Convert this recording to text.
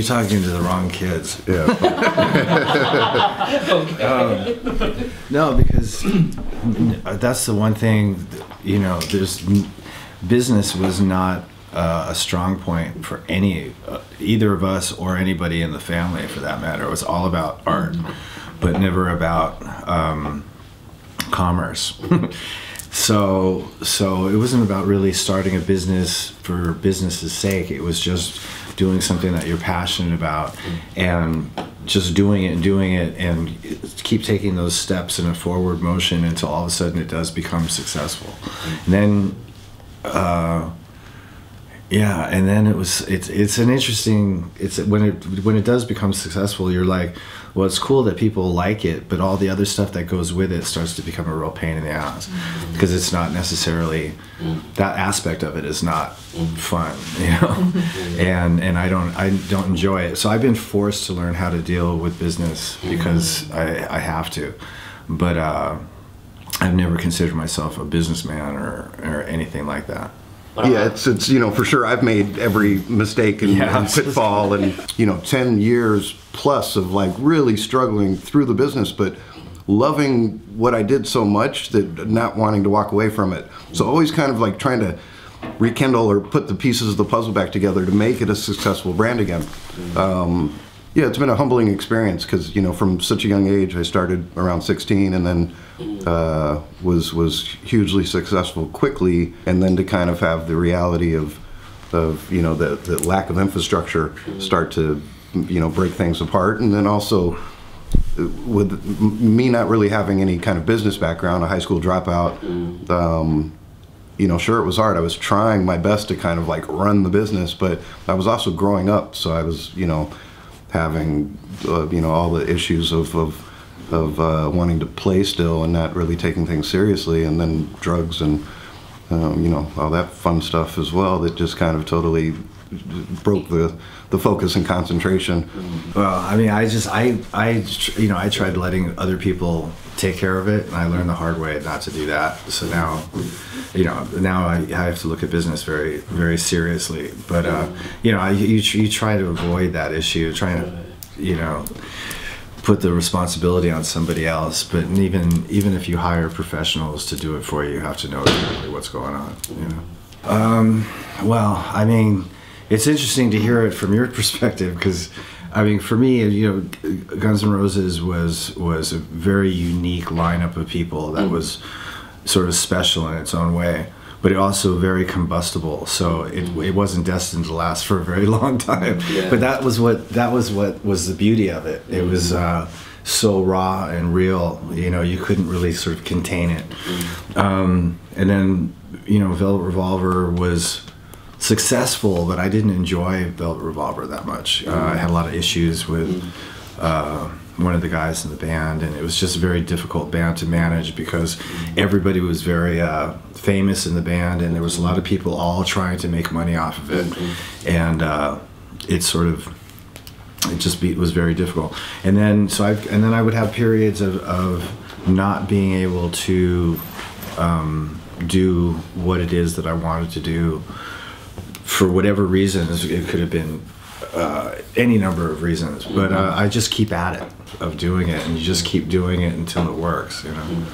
You're talking to the wrong kids. Yeah. Um, no, because that's the one thing. You know, there's business was not uh, a strong point for any uh, either of us or anybody in the family, for that matter. It was all about art, but never about um, commerce. so so it wasn't about really starting a business for business's sake. It was just doing something that you're passionate about and just doing it and doing it and keep taking those steps in a forward motion until all of a sudden it does become successful. And then uh, yeah, and then it was it's it's an interesting it's when it when it does become successful, you're like, well, it's cool that people like it, but all the other stuff that goes with it starts to become a real pain in the ass. Mm-hmm. Because it's not necessarily mm-hmm. that aspect of it is not mm-hmm. fun, you know, and and I don't I don't enjoy it. So I've been forced to learn how to deal with business because I I have to, but uh, I've never considered myself a businessman or or anything like that. Yeah, it's it's you know for sure. I've made every mistake and, Yeah. and pitfall, and you know, ten years plus of like really struggling through the business, but loving what I did so much that not wanting to walk away from it. So always kind of like trying to rekindle or put the pieces of the puzzle back together to make it a successful brand again. Um, yeah, it's been a humbling experience because you know from such a young age I started around 16 and then uh, was was hugely successful quickly, and then to kind of have the reality of of you know the, the lack of infrastructure start to you know break things apart, and then also with me not really having any kind of business background, a high school dropout. Um, you know, sure, it was hard. I was trying my best to kind of like run the business, but I was also growing up, so I was, you know, having, uh, you know, all the issues of of, of uh, wanting to play still and not really taking things seriously, and then drugs and, um, you know, all that fun stuff as well that just kind of totally broke the the focus and concentration. Well, I mean, I just, I, I, you know, I tried letting other people take care of it, and I learned the hard way not to do that. So now, you know, now I, I have to look at business very, very seriously. But uh, you know, I, you, you try to avoid that issue, trying to, you know, put the responsibility on somebody else. But even, even if you hire professionals to do it for you, you have to know exactly what's going on. You know. Um, well, I mean, it's interesting to hear it from your perspective because, I mean, for me, you know, Guns N' Roses was was a very unique lineup of people that was sort of special in its own way, but it also very combustible. So it, it wasn't destined to last for a very long time. Yeah. But that was what that was what was the beauty of it. It was. Uh, so raw and real, you know, you couldn't really sort of contain it. Um, and then, you know, Velvet Revolver was successful, but I didn't enjoy Velvet Revolver that much. Uh, I had a lot of issues with uh, one of the guys in the band, and it was just a very difficult band to manage because everybody was very uh, famous in the band, and there was a lot of people all trying to make money off of it, and uh, it sort of it just be, was very difficult. And then so I and then I would have periods of, of not being able to um, do what it is that I wanted to do for whatever reasons. It could have been uh, any number of reasons, but uh, I just keep at it of doing it, and you just keep doing it until it works. You know.